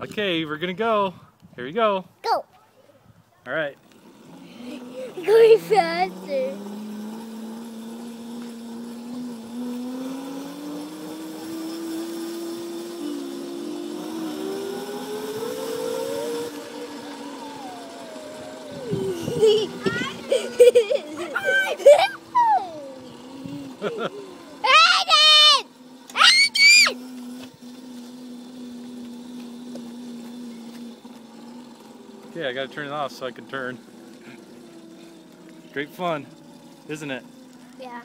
Okay, we're gonna go. Here we go. Go. All right. Going faster. Aiden! Okay, I gotta turn it off so I can turn. Great fun, isn't it? Yeah.